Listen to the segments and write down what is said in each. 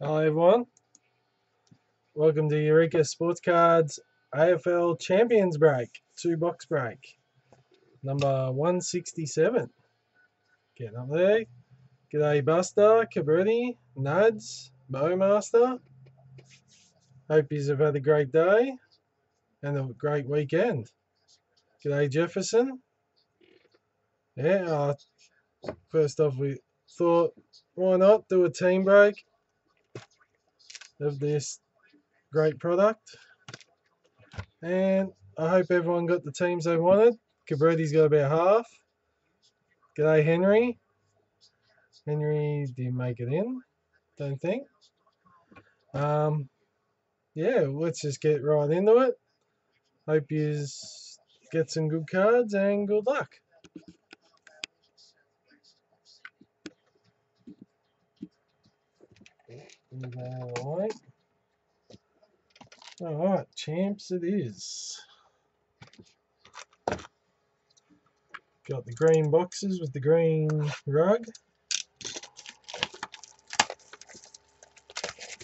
Hello everyone. Welcome to Eureka Sports Cards AFL Champions Break, two box break, number 167. Getting up there. G'day Buster, Cabretti, Nads, Bowmaster. Hope you have had a great day and a great weekend. G'day Jefferson. Yeah, uh, first off we thought why not do a team break of this great product. And I hope everyone got the teams they wanted. Cabretti's got about half. G'day Henry. Henry didn't make it in, don't think. Um, yeah, let's just get right into it. Hope you get some good cards and good luck. Alright, champs it is. Got the green boxes with the green rug.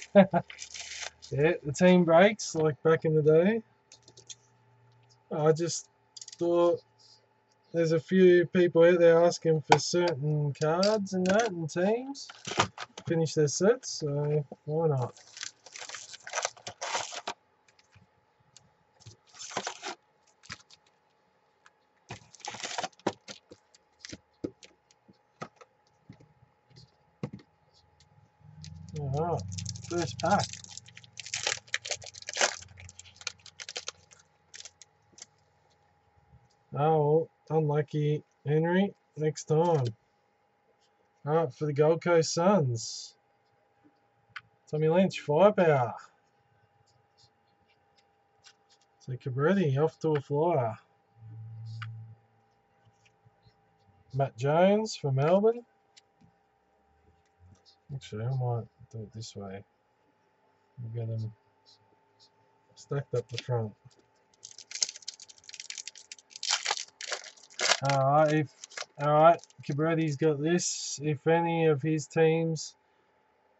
yeah, the team breaks like back in the day. I just thought there's a few people out there asking for certain cards and that and teams finish their sets, so why not? First pack. Oh, unlucky Henry. Next time. Alright, for the Gold Coast Suns. Tommy Lynch, firepower. So Cabretti off to a flyer. Matt Jones for Melbourne. Actually, I might do it this way. We'll get them stacked up the front. Alright, if Alright, Cabretti's got this. If any of his teams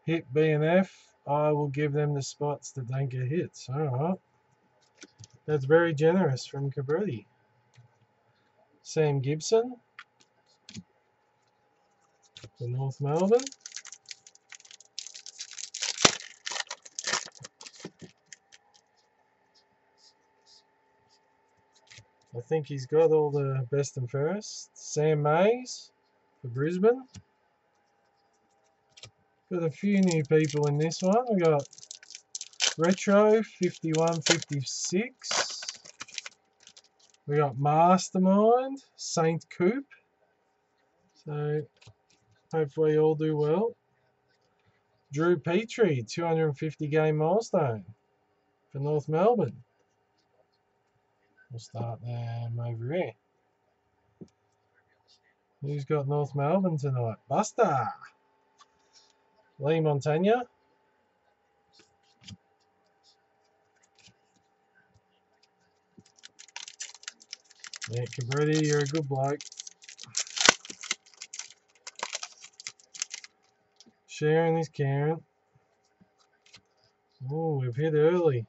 hit B and F, I will give them the spots that don't get hits. Alright. That's very generous from Cabretti. Sam Gibson for North Melbourne. I think he's got all the best and fairest. Sam Mayes for Brisbane. Got a few new people in this one. We got Retro 5156. We got Mastermind, Saint Coop. So hopefully all do well. Drew Petrie, 250 game milestone for North Melbourne. We'll start them over here. Who's got North Melbourne tonight? Buster! Leigh Montagna. Yeah, Cabretti, you're a good bloke. Sharing is caring. Oh, we've hit early.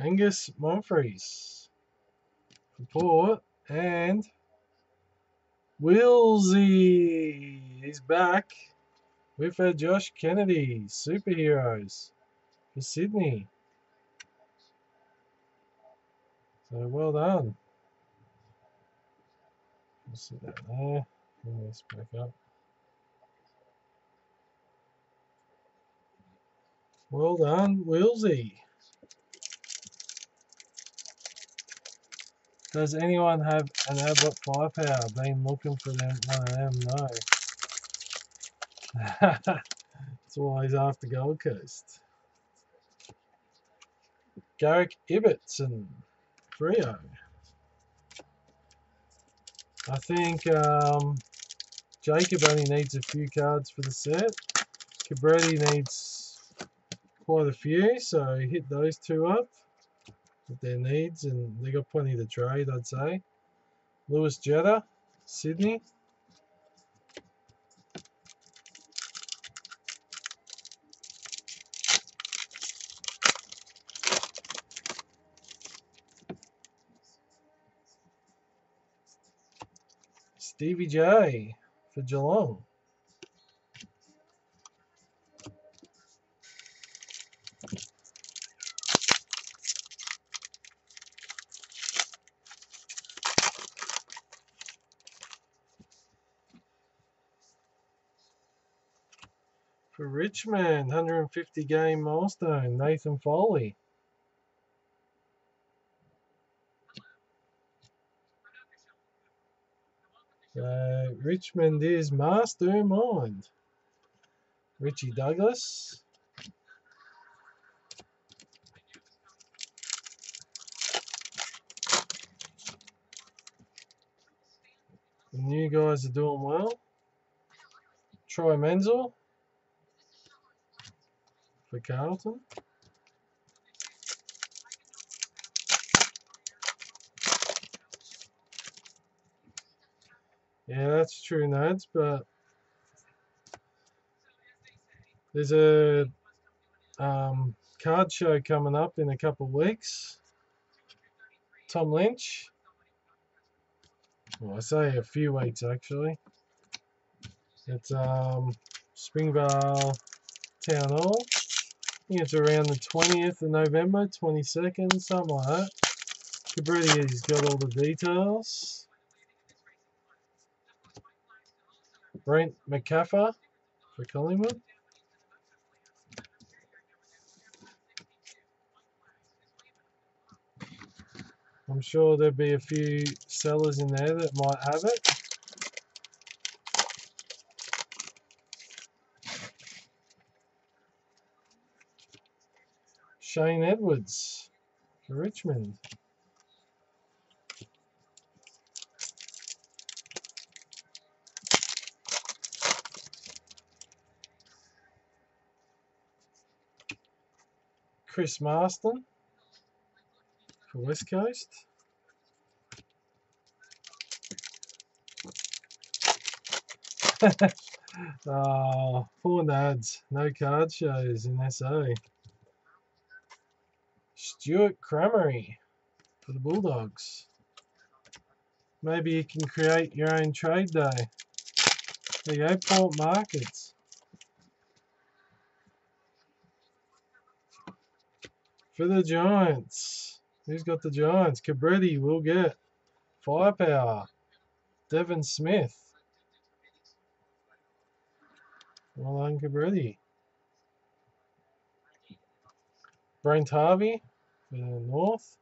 Angus Monfries Port and Wilsey he's back with our Josh Kennedy superheroes for Sydney. So well done. We'll see that there. Bring this back up. Well done, Wilsey. Does anyone have an Ablett firepower? Been looking for them, one of them, no. That's why he's after Gold Coast. Garrick Ibbotson, Freo. I think um, Jacob only needs a few cards for the set. Cabretti needs quite a few, so hit those two up their needs, and they got plenty to trade, I'd say. Lewis Jetta, Sydney. Stevie J for Geelong. Richmond, 150 game milestone, Nathan Foley. So Richmond is mastermind. Richie Douglas. The new guys are doing well. Troy Menzel for Carlton. Yeah, that's true, Nads, but there's a um, card show coming up in a couple weeks. Tom Lynch. Well, I say a few weeks actually. It's um, Springvale Town Hall. I think it's around the 20th of November, 22nd, something like that. Cabretti's got all the details. Brent Macaffer for Collingwood. I'm sure there'll be a few sellers in there that might have it. Shane Edwards for Richmond. Chris Masten for West Coast. oh, poor Nads. No card shows in SA. Stewart Crameri for the Bulldogs. Maybe you can create your own trade day. There you go, Markets. For the Giants. Who's got the Giants? Cabretti will get. Firepower. Devon Smith. Done, Cabretti. Brent Harvey North.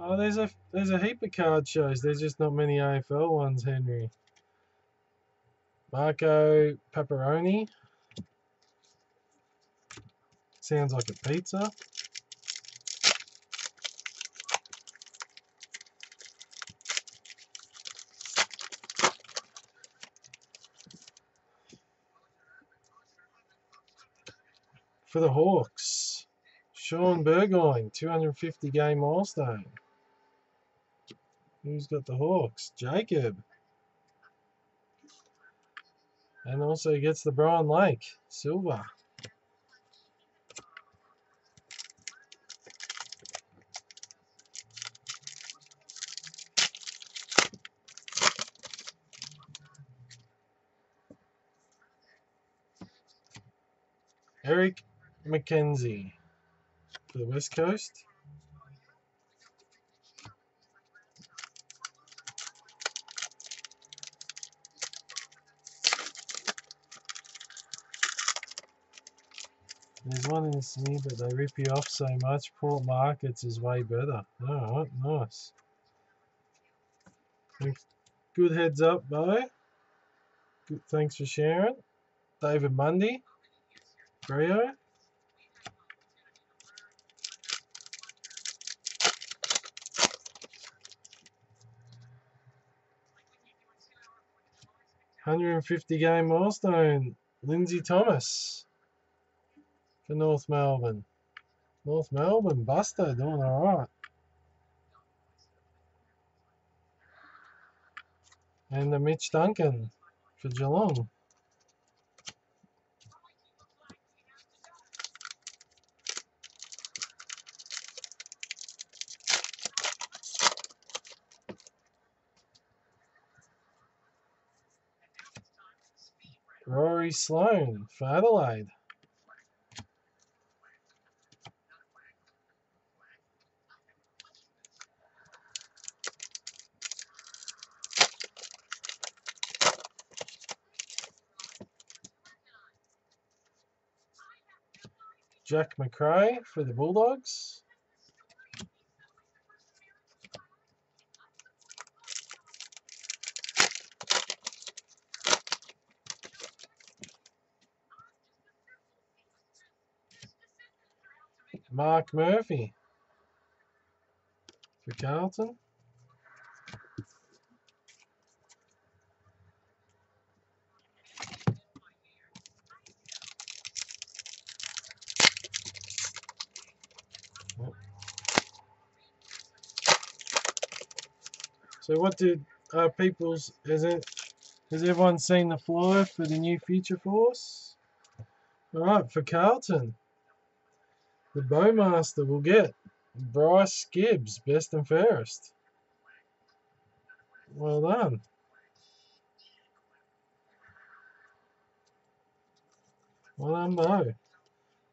Oh, there's a there's a heap of card shows. There's just not many AFL ones, Henry. Marco Pepperoni. Sounds like a pizza. For the Hawks, Shaun Burgoyne, 250 game milestone. Who's got the Hawks? Jacob. And also gets the Brian Lake, silver. Eric Mackenzie for the West Coast. There's one in Sydney, but they rip you off so much. Port Markets is way better. Oh, nice. Good heads up, Bo. Good, thanks for sharing. David Mundy. Freo. 150 game milestone. Lindsay Thomas for North Melbourne. North Melbourne, Buster doing alright. And the Mitch Duncan for Geelong. Rory Sloane for Adelaide. Jack Macrae for the Bulldogs. Murphy for Carlton. So what did uh, people's is it has everyone seen the flyer for the new Future Force? Alright, for Carlton. The Bowmaster will get Bryce Gibbs, best and fairest. Well done. Well done, Bo.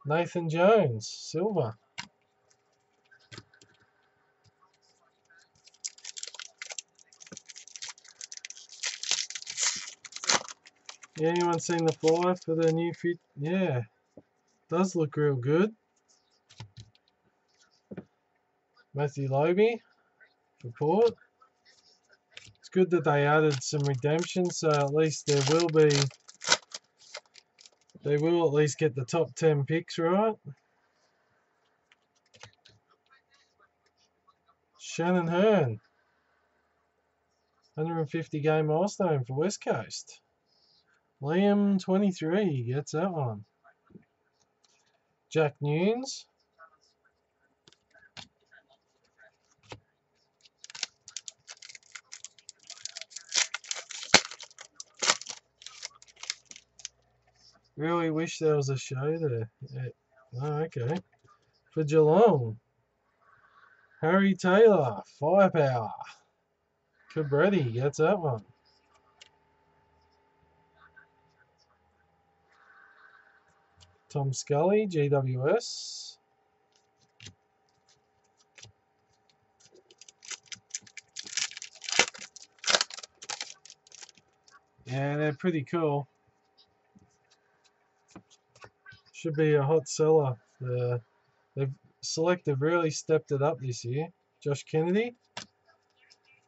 Nathan Jones, silver. Yeah, anyone seen the flyer for the new fit? Yeah, does look real good. Matthew Lobbe for Port. It's good that they added some redemption, so at least there will be, they will at least get the top 10 picks right. Shannon Hurn. 150 game milestone for West Coast. Liam 23 gets that one. Jack Newnes. Really wish there was a show there. Oh, okay. For Geelong. Harry Taylor, firepower. Cabretti gets that one. Tom Scully, GWS. Yeah, they're pretty cool. Should be a hot seller. The, they've selected really stepped it up this year. Josh Kennedy.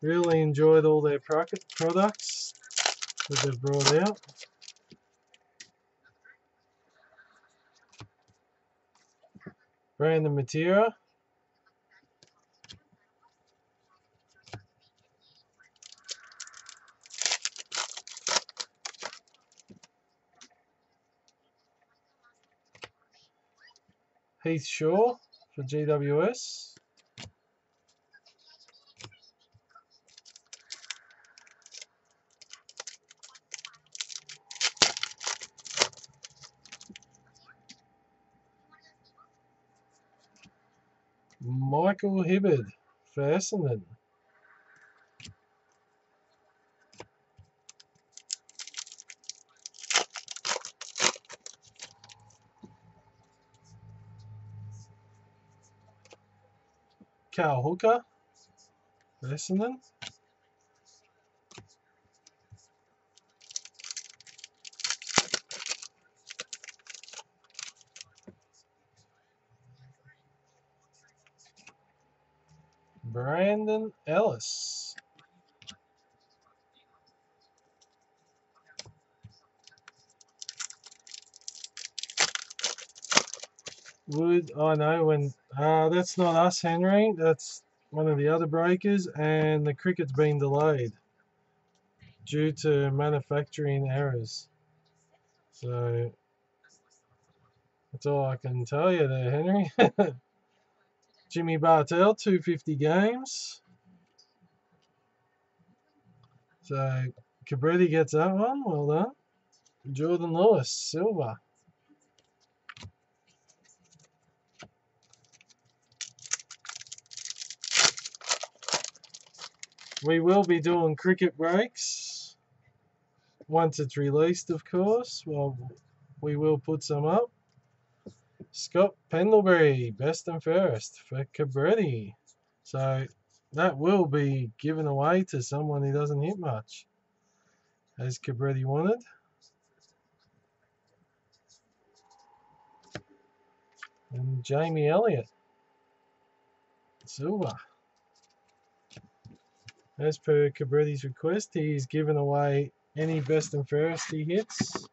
Really enjoyed all their products that they've brought out. Brandon Matera. Heath Shaw for GWS. Michael Hibberd for Essendon. Cal Hooker for Essendon. Brandon Ellis. Oh know when uh, that's not us, Henry. That's one of the other breakers, and the cricket's been delayed due to manufacturing errors. So that's all I can tell you there, Henry. Jimmy Bartel, 250 games. So Cabretti gets that one. Well done. Jordan Lewis, silver. We will be doing cricket breaks. once it's released, of course. Well, we will put some up. Scott Pendlebury, best and fairest for Cabretti. So that will be given away to someone who doesn't hit much, as Cabretti wanted. And Jamie Elliott, silver. As per Cabretti's request, he's given away any best and fairest he hits.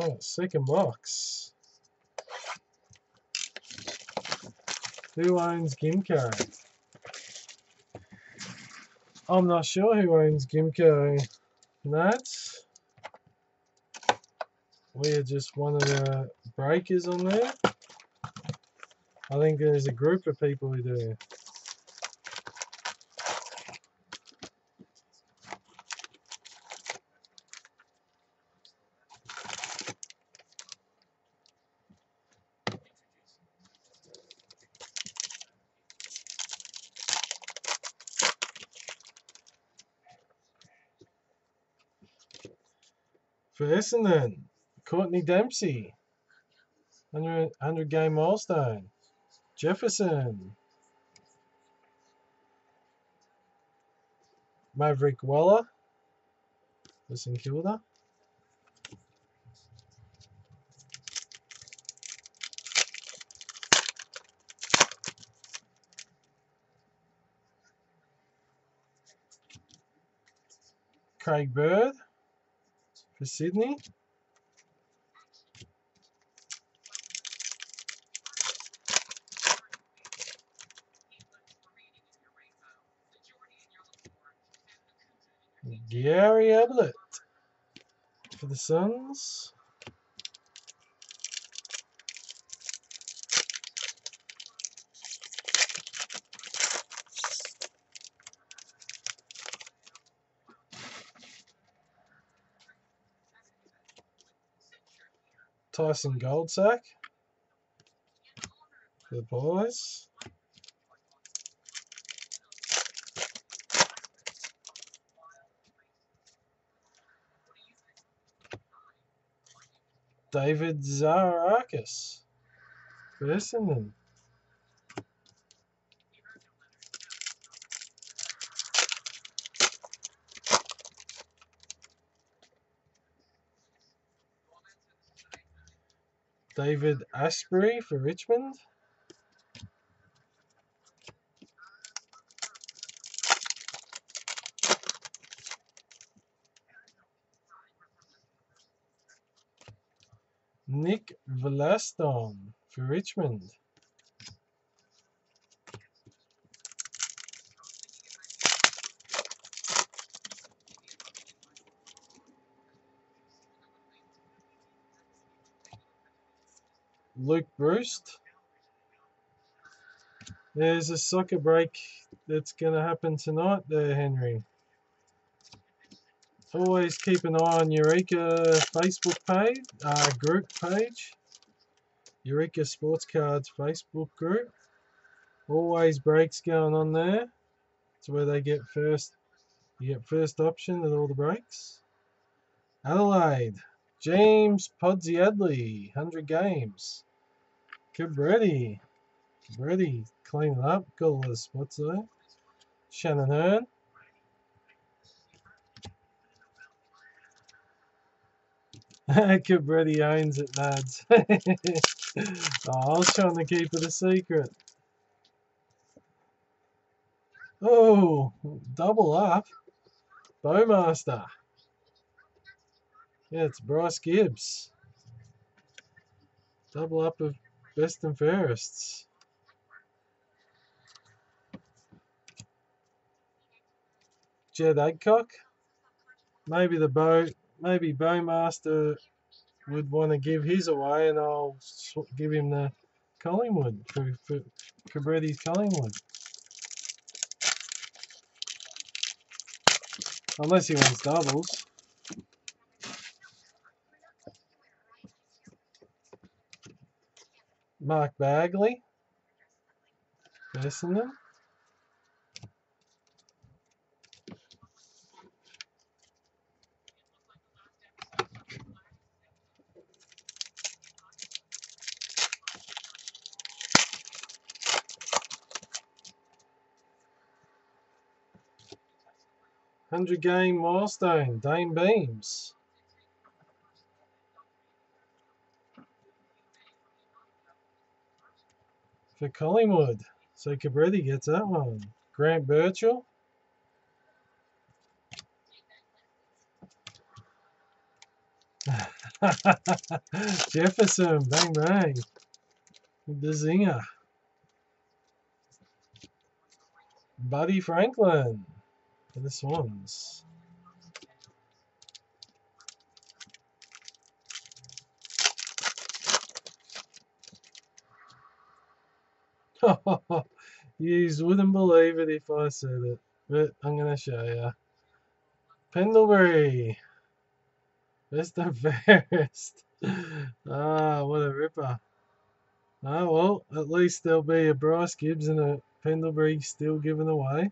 Oh, second box. Who owns Gimko? I'm not sure who owns Gimko. Nads. We're just one of the breakers on there. I think there's a group of people who do. For Essendon, Courtney Dempsey, 100, 100 game milestone. Jefferson, Maverick Weller, for St Kilda. Craig Bird for Sydney. Gary Ablett for the Suns. Tyson Goldsack for the boys. David Zaharakis for Essendon. David Astbury for Richmond. Vlastuin for Richmond. Luke Breust. There's a soccer break that's going to happen tonight there, Henry. Always keep an eye on Eureka Facebook page, uh, group page. Eureka Sports Cards Facebook group. Always breaks going on there. It's where they get first, you get first option at all the breaks. Adelaide, James Podsiadly, 100 games. Cabretti, Cabretti, cleaning up, got a lot of spots there. Shannon Hurn. Cabretti owns it, lads. oh, I was trying to keep it a secret. Oh, double up. Bowmaster. Yeah, it's Bryce Gibbs. Double up of best and fairests. Jed Adcock. Maybe the bow, maybe Bowmaster would want to give his away, and I'll give him the Collingwood for, Cabretti's Collingwood. Unless he wants doubles. Mark Baguley Essendon. Hundred game milestone, Dayne Beams. For Collingwood. So Cabretti gets that one. Grant Birchall. Jefferson, bang bang. The zinger. Buddy Franklin for the Swans. you wouldn't believe it if I said it, but I'm going to show you. Pendlebury. Best and fairest. ah, what a ripper. Ah, well, at least there'll be a Bryce Gibbs and a Pendlebury still given away.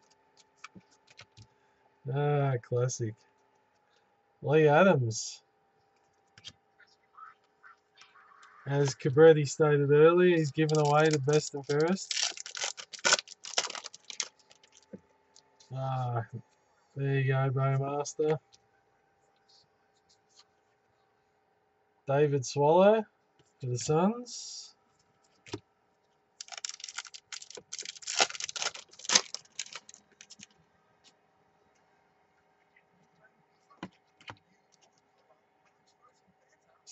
Ah, classic. Leigh Adams. As Cabretti stated earlier, he's given away the best and fairest. Ah, there you go, Bowmaster. David Swallow for the Suns.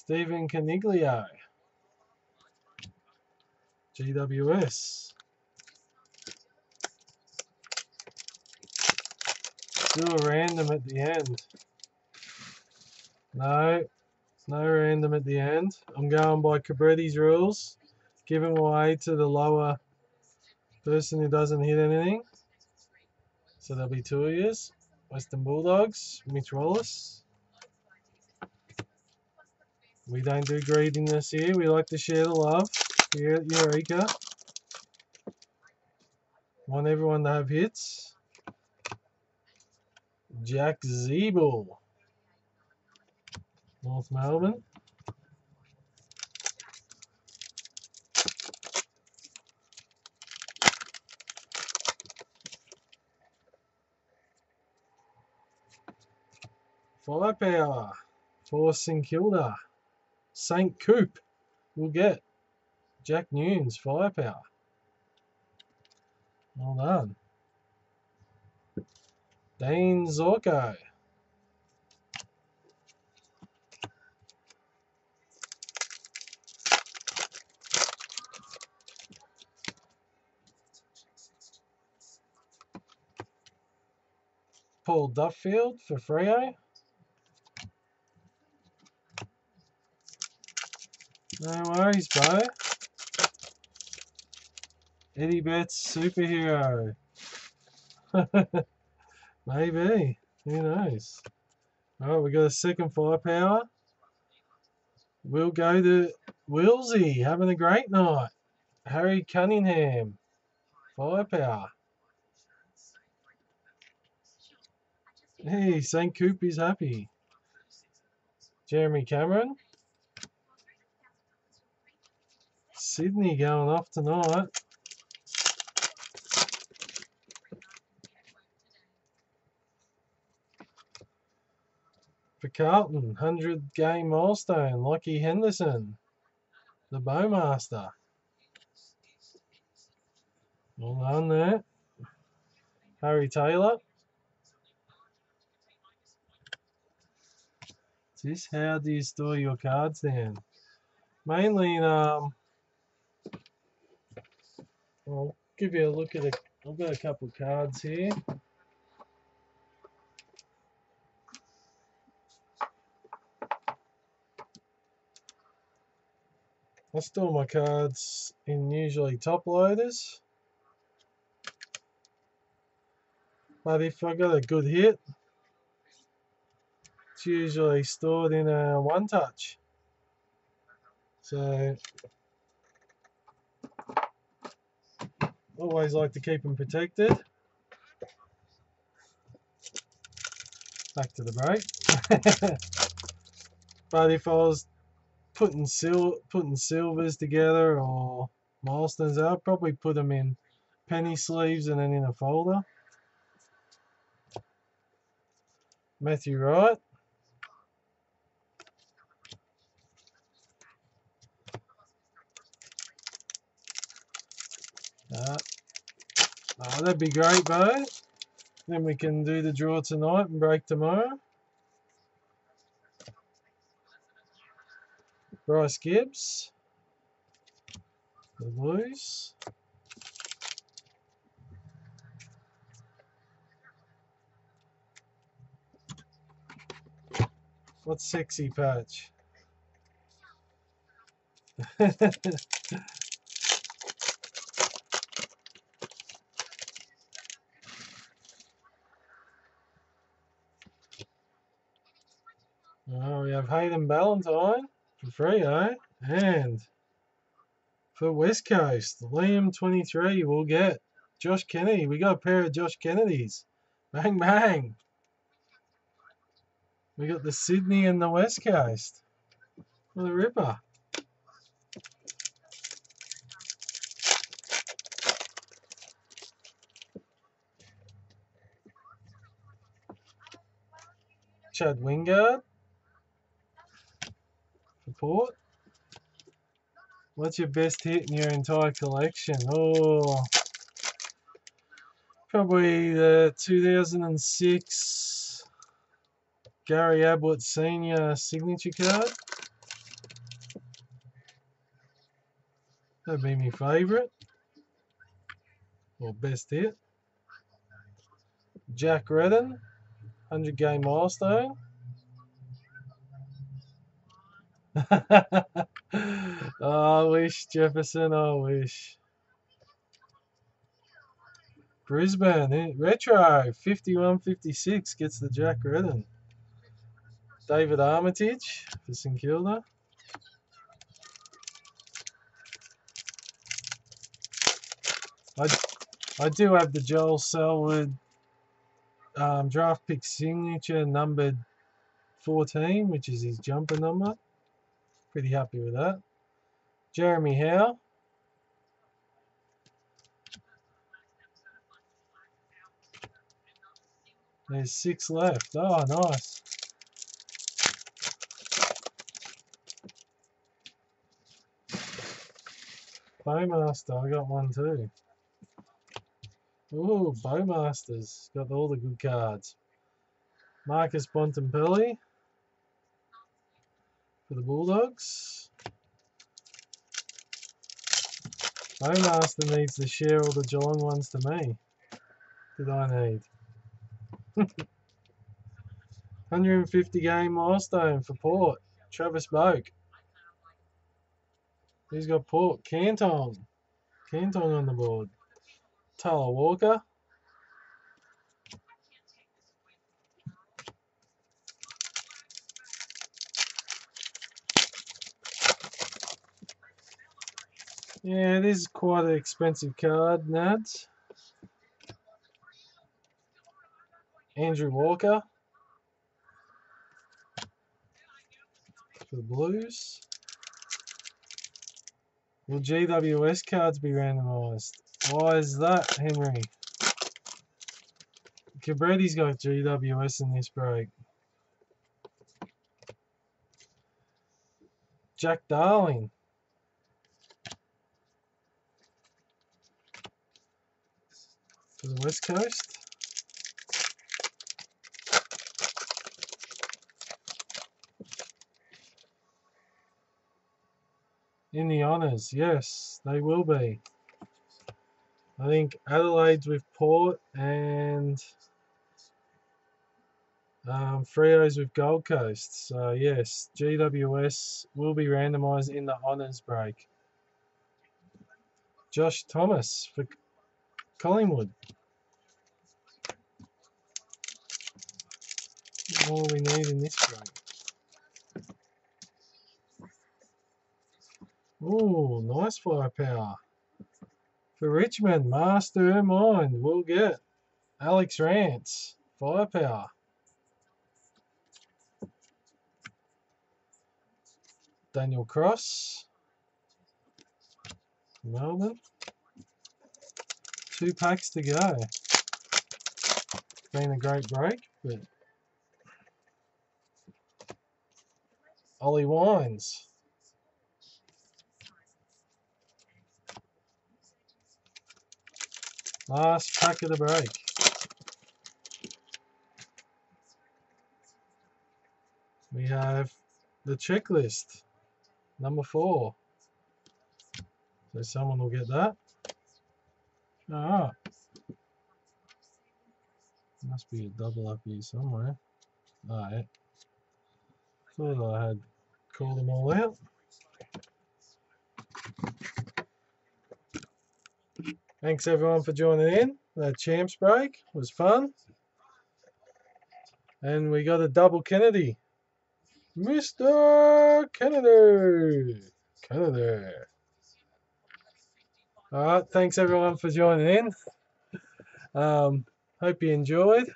Stephen Coniglio. GWS. Do a random at the end. No, no random at the end. I'm going by Cabretti's rules. Giving away to the lower person who doesn't hit anything. So there'll be two of yous. Western Bulldogs, Mitch Wallace. We don't do greediness here. We like to share the love here at Eureka. Want everyone to have hits. Jack Ziebell. North Melbourne. Firepower for St Kilda. St Coop will get Jack Newnes firepower. Well done. Dayne Zorko. Paul Duffield for Freo. No worries, bro. Eddie Betts superhero. Maybe. Who knows? Alright, we got a second firepower. We'll go to Wilsey having a great night. Harry Cunningham. Firepower. Hey, St. Coop is happy. Jeremy Cameron. Sydney going off tonight. For Carlton, 100 game milestone, Lachie Henderson, the Bowmaster. Well done there. Harry Taylor. This how do you store your cards then? Mainly in um I'll give you a look at it. I've got a couple of cards here. I store my cards in usually top loaders. But if I got a good hit, it's usually stored in a one touch. So Always like to keep them protected. Back to the break. but if I was putting sil putting silvers together or milestones, I'll probably put them in penny sleeves and then in a folder. Matthew Wright. Uh, oh, that'd be great, Bo. Then we can do the draw tonight and break tomorrow. Bryce Gibbs. The Blues. What's sexy patch? We have Hayden Ballantyne for free, eh? And for West Coast, Liam 23 will get Josh Kennedy. We got a pair of Josh Kennedys. Bang, bang. We got the Sydney and the West Coast. A ripper. Chad Wingard. Port. What's your best hit in your entire collection? Oh, probably the 2006 Gary Ablett Senior signature card. That'd be my favourite. Or best hit. Jack Redden, 100 game milestone. oh, I wish, Jefferson, I wish. Brisbane, eh, retro, 51-56 gets the Jack Redden. David Armitage for St Kilda. I, I do have the Joel Selwood um, draft pick signature numbered 14, which is his jumper number. Pretty happy with that. Jeremy Howe. There's six left. Oh, nice. Bowmaster, I got one too. Ooh, Bowmasters. Got all the good cards. Marcus Bontempelli for the Bulldogs. Bowmaster needs to share all the Geelong ones to me. Did I need? 150 game milestone for Port. Travis Boak. He's got Port. Canton. Canton on the board. Taylor Walker. Yeah, this is quite an expensive card, Nads. Andrew Walker for the Blues. Will GWS cards be randomised? Why is that, Henry? Cabretti's got GWS in this break. Jack Darling. The West Coast. In the honours, yes, they will be. I think Adelaide's with Port and um, Freo's with Gold Coast. So yes, GWS will be randomised in the honours break. Josh Thomas for Collingwood. All we need in this break. Oh, nice firepower. For Richmond, Mastermind, we'll get Alex Rance, Firepower. Daniel Cross, Melbourne. Two packs to go. Been a great break, but Ollie Wines. Last pack of the break. We have the checklist, number four. So someone will get that. Ah. Must be a double up here somewhere. Alright. Thought I had called them all out. Thanks everyone for joining in. That champs break was fun. And we got a double Kennedy. Mr. Kennedy. Kennedy. Alright, thanks everyone for joining in. Um, hope you enjoyed.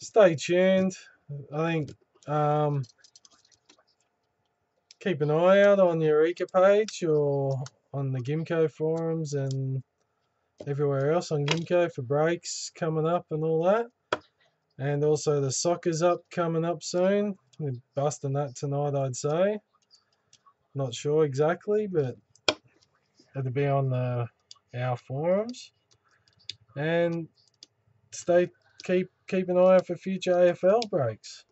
Stay tuned. I think um, keep an eye out on the Eureka page or on the Gimko forums and everywhere else on Gimko for breaks coming up and all that. And also the soccer's up coming up soon. We're busting that tonight, I'd say. Not sure exactly, but it'll be on the our forums. And stay keep keep an eye out for future AFL breaks.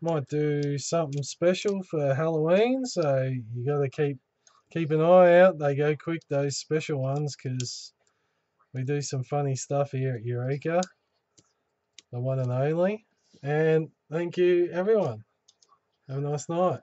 Might do something special for Halloween, so you got to keep keep an eye out. They go quick those special ones because we do some funny stuff here at Eureka, the one and only. And thank you everyone. Have a nice night.